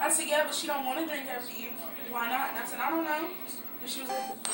I said, yeah, but she don't want to drink after you. Why not? And I said, I don't know. And she was like,